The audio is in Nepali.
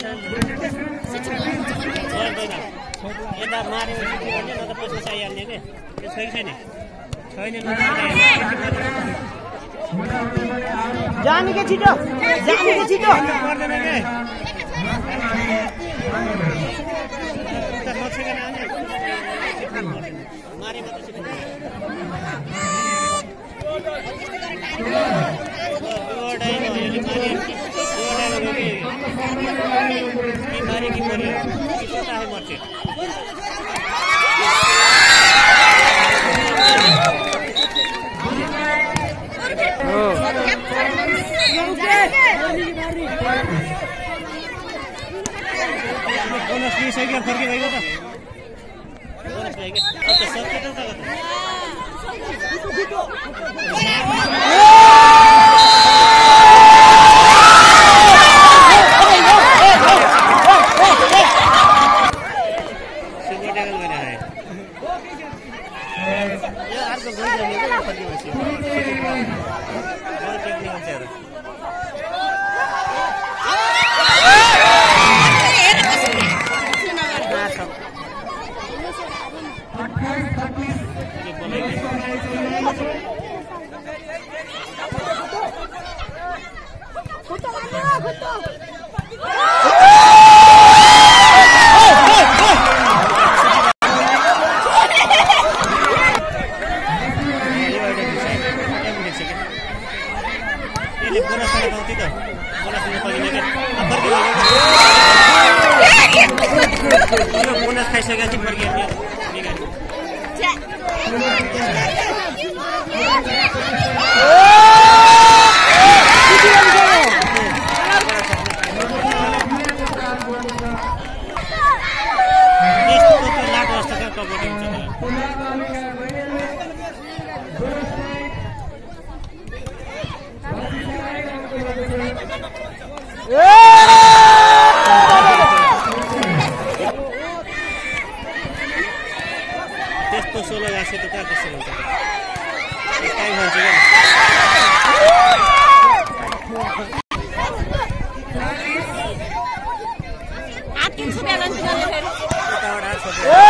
गर्दैन यता मारेर भने न त छिटो जाने के छिटो गर्दैन के बीमारी की गोली छोटा है मोर्चे बोनस नहीं सही क्या फर्क है भाई बता बोनस नहीं क्या अब तो सब कितना था Justo, Manuel, justo. मैले बोनस खान पाउँथेँ त बोनस खान पाइँदैन बोनस खाइसकेपछि लाटो जस्तो कबड्डी हुन्छ त्यस्तो सोलो गाँसे त कहाँ त्यस्तो हुन्छ टाइम हुन्छ क्या